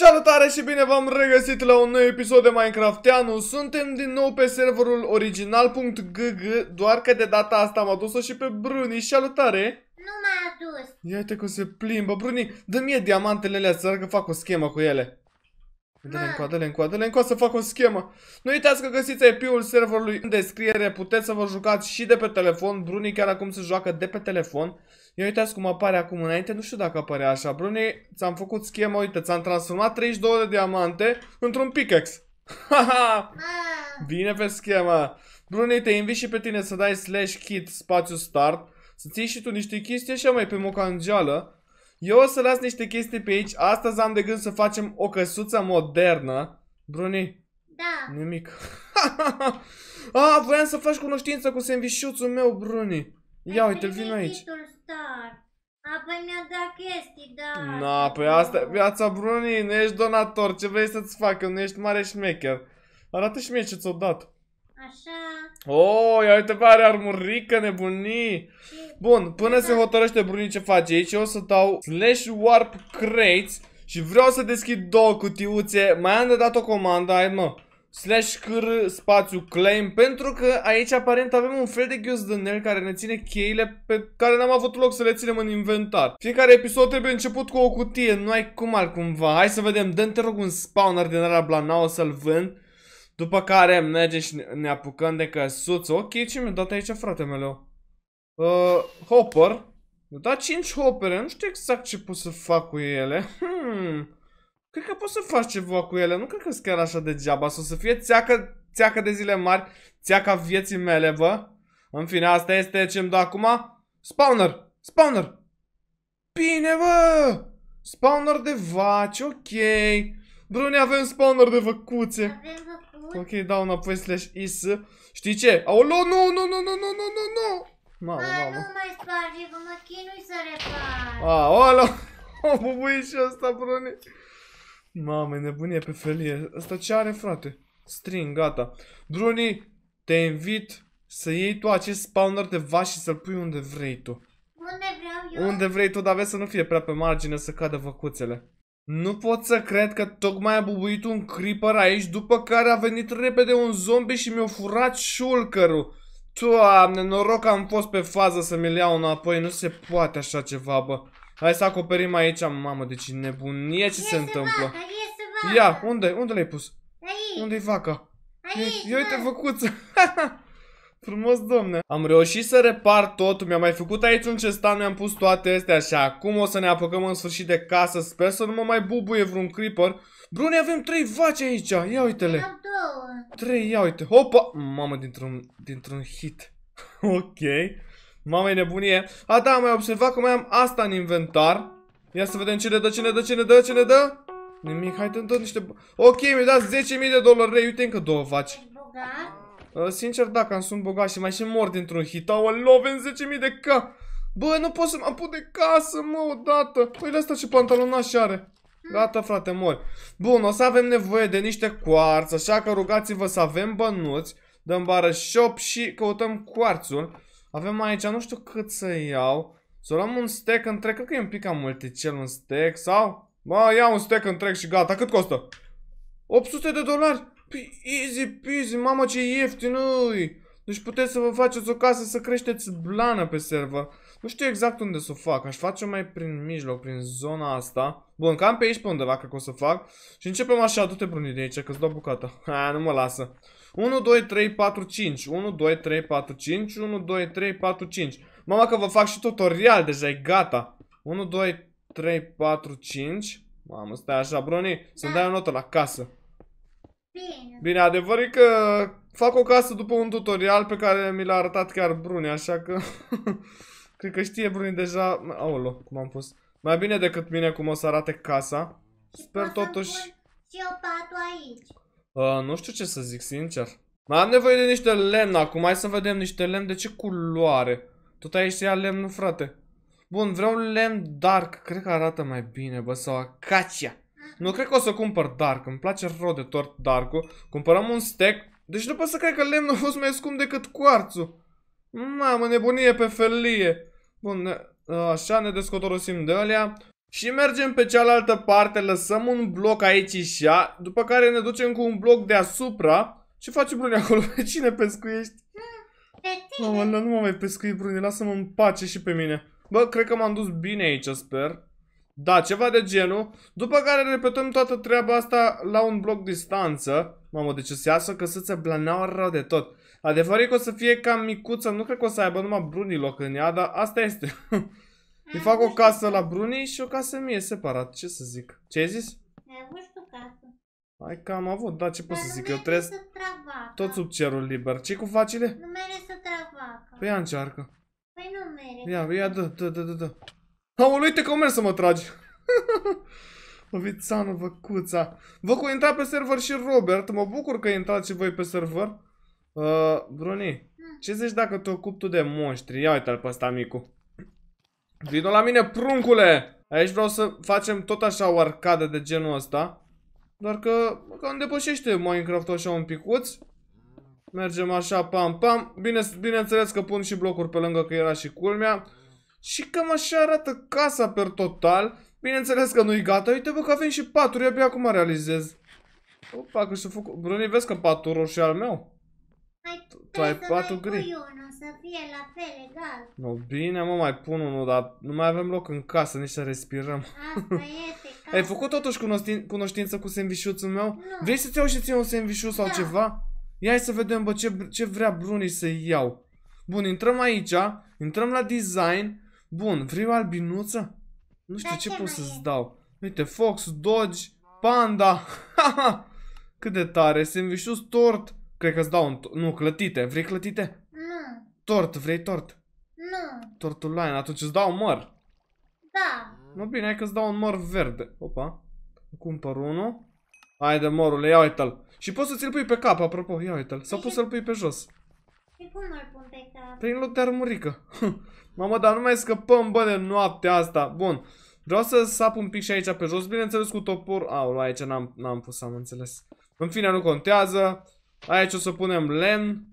Salutare și bine v-am regăsit la un nou episod de Minecraftianu Suntem din nou pe serverul original.gg Doar că de data asta am adus-o și pe Bruni. Salutare! Nu m-a adus. Ia uite cum se plimbă. Bruni, dă mie diamantele alea să că fac o schemă cu ele. Dă-le încoa, dă-le încoa, dă-le încoa să fac o schemă. Nu uitați că găsiți IP-ul serverului în descriere. Puteți să vă jucați și de pe telefon. Bruni chiar acum se joacă de pe telefon Ia uitați cum apare acum înainte, nu știu dacă apare așa. Bruni, ți-am făcut schemă, uite, ți-am transformat 32 de diamante într-un pickaxe. Haha! Bine pe schemă. Bruni, te invit și pe tine să dai slash kit spațiu start, să ții și tu niște chestii așa mai pe mocangeală. Eu o să las niște chestii pe aici. Astăzi am de gând să facem o căsuță modernă. Bruni, Da. nimic. ah, voiam să faci cunoștință cu sandvișuțul meu, Bruni. Ia uite, vin aici. Star. Apoi mi-a dat chestii, da. Na, păi asta e viața Bruni, nu ești donator, ce vrei să-ți facă, nu ești mare șmecher. Arată și mie ce ți-o dat. Așa. Oh, ia uite pe are armurică, nebunii. Și... Bun, până se hotărăște Bruni ce face aici, eu o să dau slash warp crates și vreau să deschid două cutiuțe. Mai am de dat o comandă, hai mă. Slash cr spațiu claim Pentru că aici aparent avem un fel de ghiozdănel Care ne ține cheile Pe care n-am avut loc să le ținem în inventar. Fiecare episod trebuie început cu o cutie Nu ai cum altcumva. Hai să vedem, dă te rog un spawner din ăla blanau să-l vând. După care mergem și ne apucăm de căsuță Ok, ce mi-a dat aici frate meu? Uh, hopper. Mi-a dat 5 hoppere. Nu știu exact ce pot să fac cu ele. Hmm Cred că poți să faci ceva cu ele, nu cred că sunt chiar așa degeaba, să o să fie țeacă, țeacă de zile mari, țeaca vieții mele, bă. În fine, asta este ce îmi dă acum. Spawner! Spawner! Bine, bă! Spawner de vaci, ok. Brune, avem spawner de văcuțe. Avem făcut. Ok, dau înapoi slash is. Știi ce? Aolo, nu, nu, nu, nu, nu, nu, nu, nu. Mamă, Bă, mamă. nu mai sparge, că mă chinui să repar. Aolo! O bubuie și ăsta, Brune. Mamă, e nebunie pe felie. Asta ce are, frate? String, gata. Bruni, te invit să iei tu acest spawner de vaci și să-l pui unde vrei tu. Unde vreau eu? Unde vrei tu, dar vezi să nu fie prea pe margine să cadă văcuțele. Nu pot să cred că tocmai a bubuit un creeper aici, după care a venit repede un zombie și mi-a furat shulkerul. Doamne, noroc că am fost pe fază să mi-l iau înapoi, nu se poate așa ceva, bă. Hai să acoperim aici, mamă, deci nebunie ce se întâmplă. Vaca, e să vaca. Ia, unde? Unde l-ai pus? Aici, Unde-i vaca? aici, Ia uite bă. făcuță. Frumos, domne. Am reușit să repar tot. Mi-am mai făcut aici un cestan, mi-am pus toate astea și acum o să ne apucăm în sfârșit de casă. Sper să nu mă mai bubuie vreun creeper. Brune, avem trei vaci aici. Ia uite-le. Am două. Trei, ia uite. Hopa! Mamă, dintr-un dintr-un hit. ok. Mamă, e nebunie. A, da, am mai observat că mai am asta în inventar. Ia să vedem ce ne dă, ce ne dă, ce ne dă, ce ne dă. Nimic, hai te dă niște... b- Ok, mi-a dat 10.000 de dolari. Uite încă două vaci. Ești bogat? Uh, sincer, da, că am sunt bogat și mai și mor dintr-un hit. Aoleu, avem 10.000 de ca. Bă, nu pot să mă apuc de casă, mă, odată. Păi asta ce pantalonaș are. Gata, frate, mori. Bun, o să avem nevoie de niște cuarți, așa că rugați-vă să avem bănuți. Dăm bară shop și căutăm cuarțul. Avem aici, nu știu cât să iau. Să luăm un stack întreg, cred că e un pic cam multicel un stack, sau? Bă, ia un stack întreg și gata, cât costă? 800 de dolari? Păi easy peasy, mamă ce ieftin îi. Deci puteți să vă faceți o casă să creșteți blană pe server. Nu știu exact unde să o fac. Aș face mai prin mijloc, prin zona asta. Bun, cam pe aici pe undeva cred că o să fac. Și începem așa, du-te bruni de aici, că-ți dau bucata. Ha, nu mă lasă. 1, 2, 3, 4, 5. 1, 2, 3, 4, 5. 1, 2, 3, 4, 5. Mama că vă fac și tutorial, deja e gata. 1, 2, 3, 4, 5. Mamă, stai așa, Bruni, să-mi dai o notă la casă. Bine. Bine, adevărul e că fac o casă după un tutorial pe care mi l-a arătat chiar Bruni, așa că... Cred că știe Bruni deja... Aolo, cum am pus. Mai bine decât mine cum o să arate casa. Sper Pot să-mi totuși... pun Și eu patul aici. Uh, nu știu ce să zic, sincer. Mai am nevoie de niște lemn acum. Hai să vedem niște lemn de ce culoare. Tot aici se ia lemnul, frate. Bun, vreau lemn dark. Cred că arată mai bine, bă, sau acacia. Nu cred că o să cumpăr dark. Îmi place rău de tot dark-ul. Cumpărăm un stack. Deci nu pot să cred că lemnul a fost mai scump decât cuarțul. Mamă, nebunie pe felie. Bun, ne, așa ne descotorosim de alea. Și mergem pe cealaltă parte, lăsăm un bloc aici și ea, după care ne ducem cu un bloc deasupra și facem Bruni acolo. Pe cine pescuiești? Pe tine. Mamă, nu mă mai pescui, Bruni, lasă-mă în pace și pe mine. Bă, cred că m-am dus bine aici, sper. Da, ceva de genul. După care repetăm toată treaba asta la un bloc distanță. Mamă, deci o să iasă căsuță blaneaua rău de tot. Adevărul e că o să fie cam micuță, nu cred că o să aibă numai Bruni loc în ea, dar asta este. Îi fac o casă la Bruni și o casă mie separat, ce să zic. Ce ai zis? Ai avut și tu casă. Hai că am avut, da, ce pot Dar să nu zic, eu merge trăiesc să trag vaca. tot sub cerul liber. ce cu facile? Nu merge să trag vaca. Păi ia încearcă. Păi nu merge. Ia, ia, dă, dă, dă, dă, dă. Aoleu, uite că merg să mă tragi. Ovițanu, văcuța. Vă cu intra pe server și Robert. Mă bucur că intrați și voi pe server. Uh, Bruni, ce zici dacă te ocupi tu de monștri? Ia uite-l pe ăsta micu. Vino la mine, pruncule! Aici vreau să facem tot așa o arcadă de genul ăsta. Doar că cam depășește Minecraft așa un picuț. Mergem așa, pam, pam. Bine, bineînțeles că pun și blocuri pe lângă, că era și culmea. Și cam așa arată casa per total. Bineînțeles că nu-i gata. Uite, bă, că avem și paturi. Eu abia acum realizez. Opa, că și-a făcut... Bruni, vezi că patul roșu e al meu? Mai tu ai trebuie să patul mai gri. Pui unul, să fie la fel, egal. No, bine, mă, mai pun unul, dar nu mai avem loc în casă, nici să respirăm. Asta este casa. Ai făcut totuși cunoștin cunoștință cu sandvișuțul meu? Nu. Vrei să-ți iau și ție un sandvișut sau Da. ceva? Ia hai să vedem, bă, ce, ce vrea Bruni să iau. Bun, intrăm aici, intrăm la design. Bun, vrei o albinuță? Nu știu Da, ce ce pot mai să-ți e? dau. Uite, Fox, Dodge, Panda. Haha, Cât de tare, sandvișut, tort. Cred că-ți dau un... to- Nu, clătite. Vrei clătite? Nu, Tort, vrei tort? nu, Tortulain, atunci îți dau un măr. da. Nu bine, hai că-ți dau un măr verde. Opa. Cumpăr unul. Haide, mărule, ia uite-l. Și poți să ți-l pui pe cap, apropo, ia uite-l. Sau poți să-l pui pe jos. Și cum îl pun pe cap? Prin loc de armurică. Mamă, dar nu mai scăpăm, bă, de noaptea asta. Bun. Vreau să sap un pic și aici pe jos. Bineînțeles cu topor. Au, aici n-am, n-am pus, am înțeles. În fine, nu contează. Aici o să punem lemn.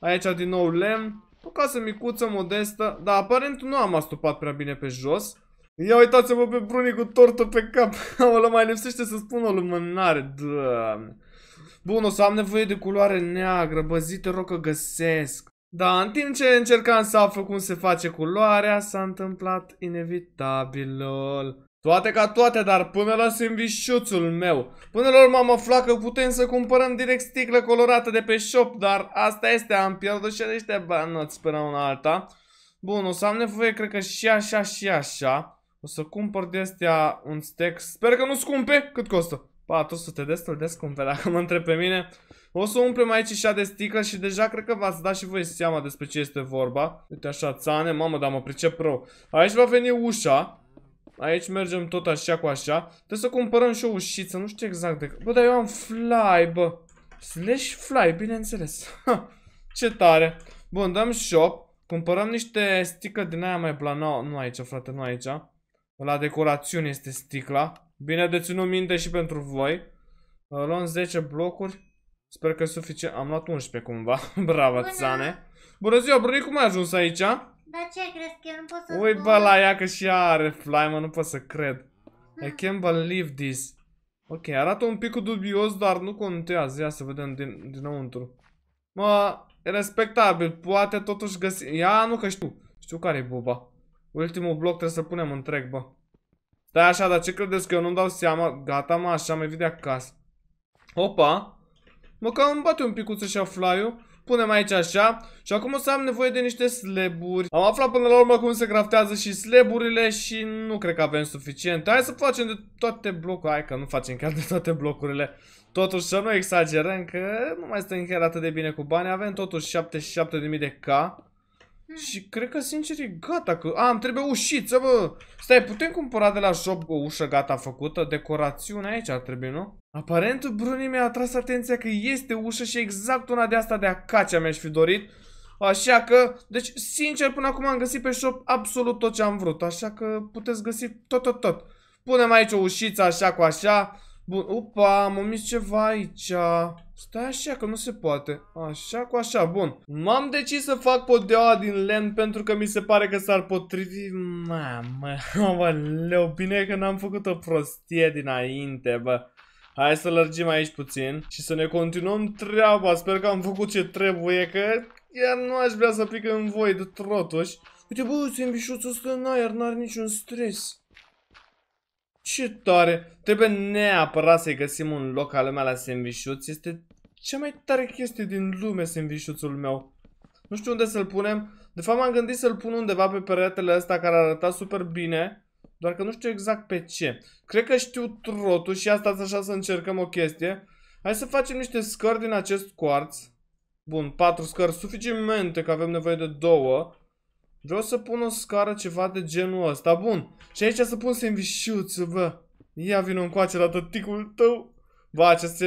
Aici din nou lemn. O casă micuță, modestă. Dar aparent nu am astupat prea bine pe jos. Ia uitați-vă pe Bruni cu tortul pe cap. Aolă, mai lipsește să spun o lumânare. Doamne. Bun, o să am nevoie de culoare neagră. Bă, zi, te rog că găsesc. Da, în timp ce încercam să aflu cum se face culoarea, s-a întâmplat inevitabil, lol. Toate ca toate, dar până la sandvișuțul meu. Până la urmă am aflat că putem să cumpărăm direct sticlă colorată de pe shop, dar asta este, am pierdut și niște banoți până una alta. Bun, o să am nevoie, cred că și așa și așa. O să cumpăr de astea un stack. Sper că nu scumpe. Cât costă? 400 destul de scumpe, dacă mă întreb pe mine. O să umplem aici și de sticlă și deja cred că v-ați dat și voi seama despre ce este vorba. Uite așa, țane, mamă, dar mă pricep rău. Aici va veni ușa. Aici mergem tot așa cu așa. Trebuie să cumpărăm și o ușiță, nu știu exact de... Bă, dar eu am fly, bă. Slash fly, bineînțeles. Ha, ce tare. Bun, dăm shop. Cumpărăm niște sticlă din aia mai blană. Nu aici, frate, nu aici. La decorațiune este sticla. Bine de ținut minte și pentru voi. Luăm 10 blocuri. Sper că e suficient. Am luat 11 cumva. Bravo, Bună! țane. Bună ziua, Bruni, cum ai ajuns aici? Dar ce crezi că eu nu pot să Ui, spun? bă, la ea că și ea are fly, mă, nu pot să cred. I can't believe this. Ok, arată un pic dubios, dar nu contează. Ia să vedem din, dinăuntru. Mă, e respectabil. Poate totuși găsi... Ia, nu că știu. Știu care e buba. Ultimul bloc trebuie să punem întreg, bă. Stai așa, dar ce credeți că eu nu-mi dau seama? Gata, mă, așa, mai vede acasă. Opa. Mă cam îmi bate un picuț așa fly-ul. Punem aici așa. Și acum o să am nevoie de niște slaburi. Am aflat până la urmă cum se craftează și slaburile și nu cred că avem suficiente. Hai să facem de toate blocurile. Hai că nu facem chiar de toate blocurile. Totuși să nu exagerăm că nu mai stăm chiar atât de bine cu bani. Avem totuși 77.000 de K. Și cred că sincer e gata că... A, îmi trebuie ușiță, bă! Stai, putem cumpăra de la shop o ușă gata făcută? Decorațiune aici ar trebui, nu? Aparent Bruni mi-a atras atenția că este ușă și exact una de asta de acacea mi-aș fi dorit. Așa că, deci sincer până acum am găsit pe shop absolut tot ce am vrut. Așa că puteți găsi tot, tot, tot. Punem aici o ușiță așa cu așa. Bun, upa, am omis ceva aici. Stai așa, că nu se poate. Așa cu așa, bun. M-am decis să fac podeaua din lemn pentru că mi se pare că s-ar potrivi... Mamă, aoleu, bine că n-am făcut o prostie dinainte, bă. Hai să lărgim aici puțin și să ne continuăm treaba. Sper că am făcut ce trebuie, că chiar nu aș vrea să pic în voi de trotuși. Uite, bă, sandvișuțul ăsta în aer, n-are niciun stres. Ce tare! Trebuie neapărat să-i găsim un loc al lumea la sandvișuț. Este cea mai tare chestie din lume sandvișuțul meu. Nu știu unde să-l punem. De fapt m-am gândit să-l pun undeva pe peretele ăsta care arăta super bine. Doar că nu știu exact pe ce. Cred că știu trotul și asta așa să încercăm o chestie. Hai să facem niște scări din acest quartz. Bun, patru scări suficiente, că avem nevoie de două. Vreau să pun o scară ceva de genul ăsta. Bun. Și aici să pun sandvișuță, bă. Ia vină încoace la tăticul tău. Bă, acest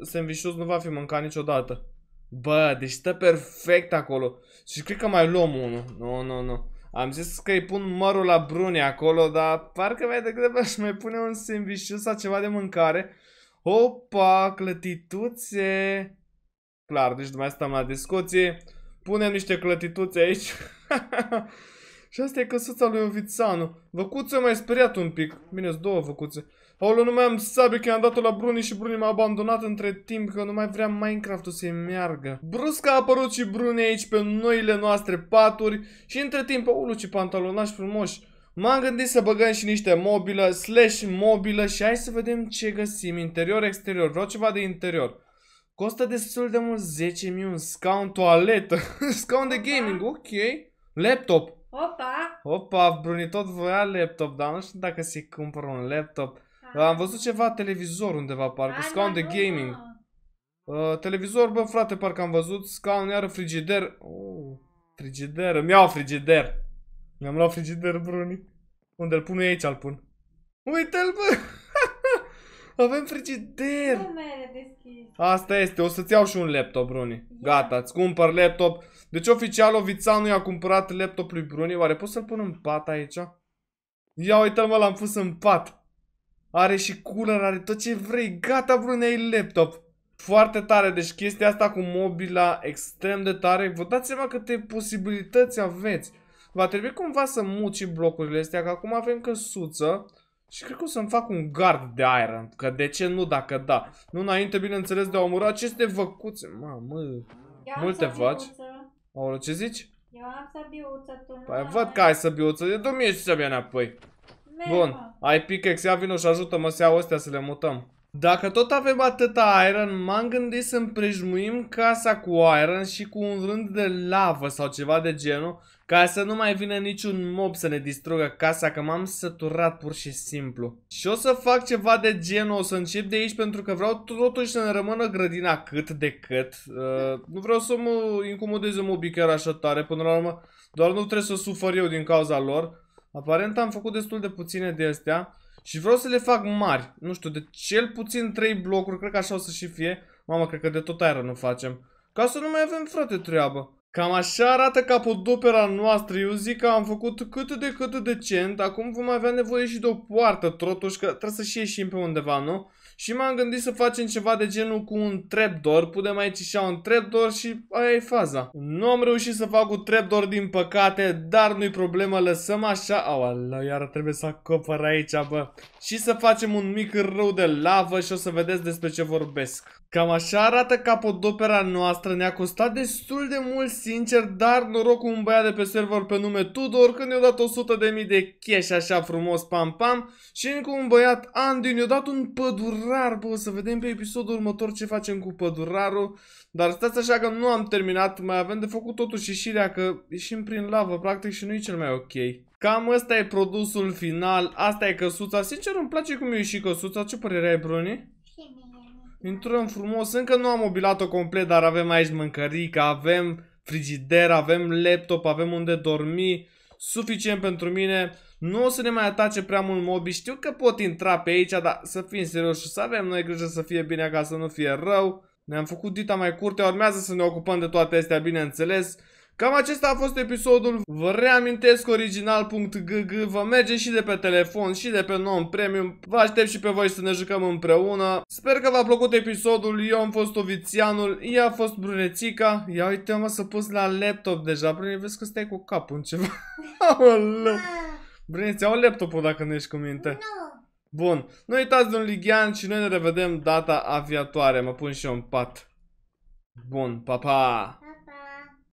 sandvișuț nu va fi mâncat niciodată. Bă, deci stă perfect acolo. Și cred că mai luăm unul. Nu, nu, nu. Am zis că îi pun mărul la brune acolo, dar parcă mai degrabă aș mai pune un sandvișuț sau ceva de mâncare. Opa, clătituțe. Clar, deci nu mai stăm la discuție. Punem niște clătituțe aici. și asta e căsuța lui Ovițanu. Văcuță mai speriat un pic. Bine, două văcuțe. Aolo, nu mai am sabie că i-am dat-o la Bruni și Bruni m-a abandonat între timp că nu mai vrea Minecraft-ul să-i meargă. Brusc a apărut și Bruni aici pe noile noastre paturi și între timp, aolo, ce pantalonași frumoși. M-am gândit să băgăm și niște mobilă, slash mobilă și hai să vedem ce găsim, interior, exterior. Vreau ceva de interior. Costă destul de mult, 10.000 un scaun, toaletă, scaun de gaming, ok. Laptop. Opa! Opa, Bruni tot voia laptop, dar nu știu dacă se cumpără un laptop. Ah. Am văzut ceva televizor undeva, parcă, Hai, scaun mă, de nu, gaming. mă. Uh, televizor, bă, frate, parcă am văzut, scaun, iară frigider. Oh, frigider, îmi iau frigider. Mi-am luat frigider, Bruni. Unde îl pun eu aici, îl pun. Uite-l, bă! Avem frigider! Nu mere deschis. Asta este, o să-ți iau și un laptop, Bruni. Gata, îți cumpăr laptop. Deci oficial Ovițanu i-a cumpărat laptop lui Bruni. Oare pot să-l pun în pat aici? Ia uite mă, l-am pus în pat. Are și cooler, are tot ce vrei. Gata, Bruni, ai laptop. Foarte tare, deci chestia asta cu mobila extrem de tare. Vă dați seama câte posibilități aveți. Va trebui cumva să mut și blocurile astea, că acum avem căsuță. Și cred că o să-mi fac un gard de iron. Că de ce nu dacă da. Nu înainte, bineînțeles, de a omora aceste văcuțe. Mamă, Eu am Multe săbiuță. vaci. Aoleu, ce zici? Eu am săbiuță, tu nu Păi ai. văd că ai săbiuță, de du și să înapoi. Merg, Bun, mă. ai pickaxe, ia vino și ajută-mă să iau astea să le mutăm. Dacă tot avem atâta iron, m-am gândit să împrejmuim casa cu iron și cu un rând de lavă sau ceva de genul, ca să nu mai vină niciun mob să ne distrugă casa, că m-am săturat pur și simplu. Și o să fac ceva de genul, o să încep de aici pentru că vreau totuși să ne rămână grădina cât de cât. Uh, nu vreau să mă incomodeze mobii chiar așa tare, până la urmă, doar nu trebuie să sufăr eu din cauza lor. Aparent am făcut destul de puține de astea și vreau să le fac mari. Nu știu, de cel puțin 3 blocuri, cred că așa o să și fie. Mamă, cred că de tot aeră nu facem. Ca să nu mai avem, frate, treabă. Cam așa arată capodopera noastră. Eu zic că am făcut cât de cât de decent. Acum vom avea nevoie și de o poartă, totuși, că trebuie să și ieșim pe undeva, nu? Și m-am gândit să facem ceva de genul cu un trapdoor. Punem aici și un trapdoor și aia e faza. Nu am reușit să fac un trapdoor din păcate, dar nu-i problemă, lăsăm așa. Aoleu, iar trebuie să acopăr aici, bă. Și să facem un mic râu de lavă și o să vedeți despre ce vorbesc. Cam așa arată capodopera noastră, ne-a costat destul de mult sincer, dar noroc cu un băiat de pe server pe nume Tudor când i-a dat 100 de mii de cash așa frumos pam pam și încă un băiat Andy ne-a dat un pădurar, bă, o să vedem pe episodul următor ce facem cu pădurarul, dar stați așa că nu am terminat, mai avem de făcut totuși ieșirea că ieșim prin lavă practic și nu e cel mai ok. Cam ăsta e produsul final, asta e căsuța, sincer îmi place cum e și căsuța, ce părere ai Bruni? Și mie. Intrăm frumos, încă nu am mobilat-o complet, dar avem aici mâncărică, avem frigider, avem laptop, avem unde dormi, suficient pentru mine. Nu o să ne mai atace prea mult mobi, știu că pot intra pe aici, dar să fim serios și să avem noi grijă să fie bine ca să nu fie rău. Ne-am făcut dita mai curte, urmează să ne ocupăm de toate astea, bineînțeles. Cam acesta a fost episodul. Vă reamintesc original.gg, vă merge și de pe telefon și de pe non premium. Vă aștept și pe voi să ne jucăm împreună. Sper că v-a plăcut episodul. Eu am fost Ovițianul, ea a fost Brunețica. Ia uite mă să pus la laptop deja. Brune, vezi că stai cu capul în ceva. Aoleu. Ah, Brune, ți-au laptopul dacă nu ești cu minte. nu. Bun, nu uitați de un lighean și noi ne revedem data aviatoare. Mă pun și eu în pat. Bun, pa, pa!